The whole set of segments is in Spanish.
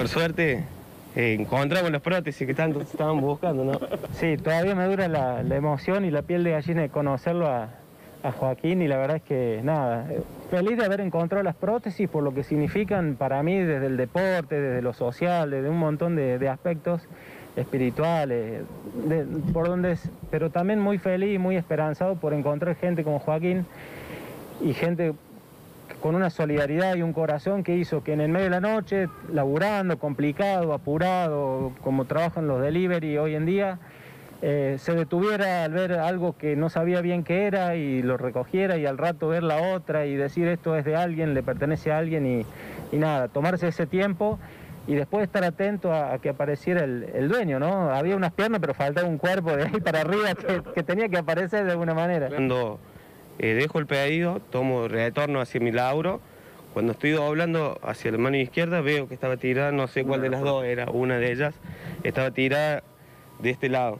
Por suerte, eh, encontramos las prótesis que tanto estaban buscando, ¿no? Sí, todavía me dura la, emoción y la piel de gallina de conocerlo a, Joaquín y la verdad es que nada, eh, feliz de haber encontrado las prótesis por lo que significan para mí desde el deporte, desde lo social, desde un montón de, aspectos espirituales, por donde es, pero también muy feliz y muy esperanzado por encontrar gente como Joaquín y gente con una solidaridad y un corazón que hizo que en el medio de la noche, laburando, complicado, apurado, como trabajan los delivery hoy en día, eh, se detuviera al ver algo que no sabía bien qué era y lo recogiera y al rato ver la otra y decir esto es de alguien, le pertenece a alguien y, y nada, tomarse ese tiempo y después estar atento a, que apareciera el, el dueño, ¿no? Había unas piernas pero faltaba un cuerpo de ahí para arriba que, que tenía que aparecer de alguna manera. Cuando eh, dejo el pedido, tomo retorno hacia mi lauro. Cuando estoy doblando hacia la mano izquierda, veo que estaba tirada, no sé cuál de las dos era, una de ellas, estaba tirada de este lado.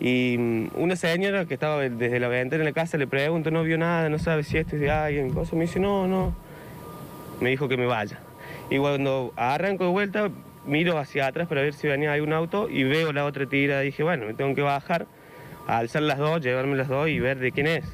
Y mm, una señora que estaba desde la ventana de la casa le pregunto, no vio nada, no sabe si esto es de alguien, cosa. Me dice, no, no. Me dijo que me vaya. Y cuando arranco de vuelta, miro hacia atrás para ver si venía algún auto y veo la otra tirada. Dije, bueno, me tengo que bajar, alzar las dos, llevarme las dos y ver de quién es.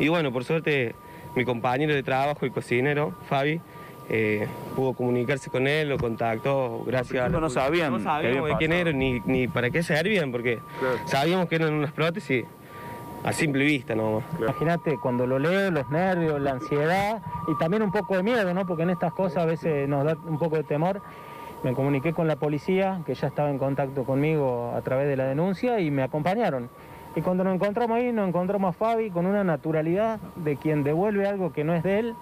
Y bueno, por suerte, mi compañero de trabajo y cocinero, Fabi, eh, pudo comunicarse con él, lo contactó gracias a... la no sabían No sabíamos de quién era ni, ni para qué servían, porque Claro. sabíamos que eran unas prótesis a simple vista nomás. Imagínate, cuando lo leo, los nervios, la ansiedad y también un poco de miedo, ¿no? Porque en estas cosas a veces nos da un poco de temor. Me comuniqué con la policía, que ya estaba en contacto conmigo a través de la denuncia, y me acompañaron. Y cuando nos encontramos ahí, nos encontramos a Fabi con una naturalidad de quien devuelve algo que no es de él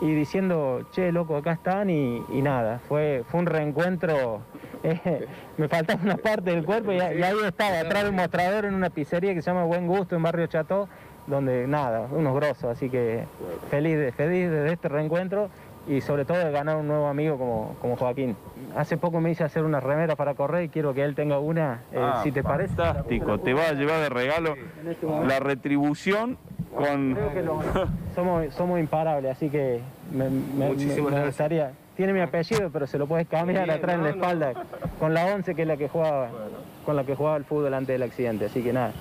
y diciendo, che, loco, acá están y, y nada. Fue, fue un reencuentro. eh, me faltaba una parte del cuerpo y, y ahí estaba, atrás del mostrador en una pizzería que se llama Buen Gusto en Barrio Chateau, donde nada, unos grosos. Así que feliz feliz de este reencuentro y sobre todo de ganar un nuevo amigo como, como Joaquín. Hace poco me hice hacer una remera para correr y quiero que él tenga una, eh, Ah, si te parece. Fantástico, te va a llevar de regalo la retribución con... Creo que lo- somos, somos imparables, así que me, me- Muchísimas me gracias. gustaría. Tiene mi apellido, pero se lo puedes cambiar Bien, atrás en la no. espalda con la 11 que es la que jugaba, con la que jugaba el fútbol antes del accidente. Así que nada,